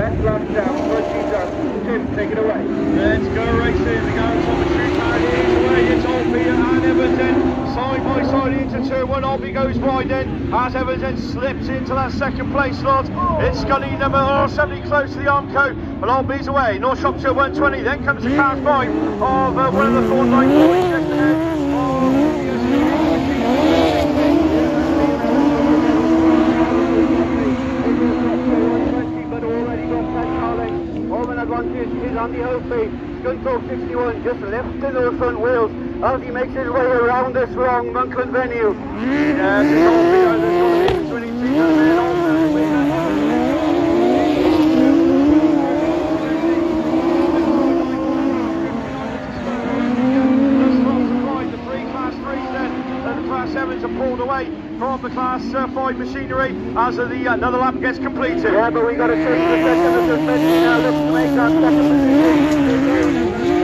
Red flag down. Tim, take it away. Let's go racing. The go top of shoot and it's away. It's Olby and Evans then side by side into turn one. Olby goes wide then as then slips into that second place slot. It's Scully number oh, 70 close to the Armco, but Olby's away. North Shropshire 120. Then comes the car five of uh, one of the Thorndyke boys just ahead. but already got that Carling. Home is Andy Hopey. Scunthorpe 61 just left in those front wheels as he makes his way around this long Monkland venue. Yeah, it's Olby. uh, There's going to be between two men. Olby, winner. The three class threes then, and the class sevens are pulled away from the class uh, five machinery as uh, the another lap gets completed. Yeah, but we got to take the second suspension now. Let's make that second position.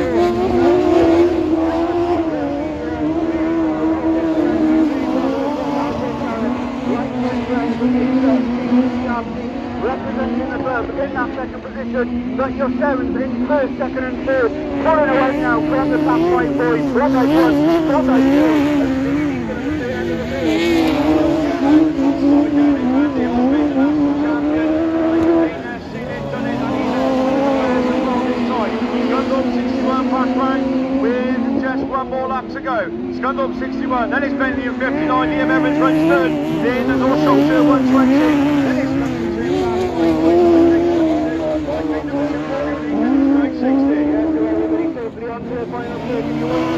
Representing the club in that second position, but your sevens in first, second and third. Pulling away now from the top right boys. Brother one, brother two. And leading to the end of the field. with just one more lap to go. Scunthorpe 61, then it's Bentley at 59, Liam Evans runs third, then the North Shropshire 120, then it's Everybody safely on the final 30. You want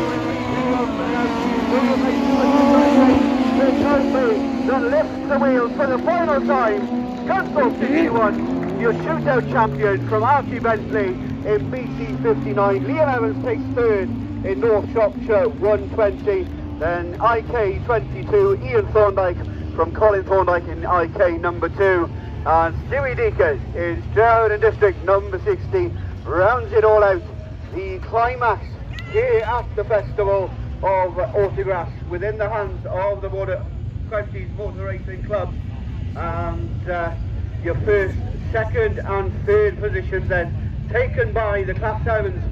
that lifts the wheels for the final time. Scunthorpe 61, your shootout champion from Archie Bentley in BC 59. Liam Evans takes third in North Shropshire 120. Then IK 22, Ian Thorndyke from Colin Thorndyke in IK number two. And Stewie Deacon in Stroud and District number 60 rounds it all out. The climax here at the Festival of Autograss within the hands of the Border Counties Motor Racing Club. And uh, your first, second and third positions then taken by the 7s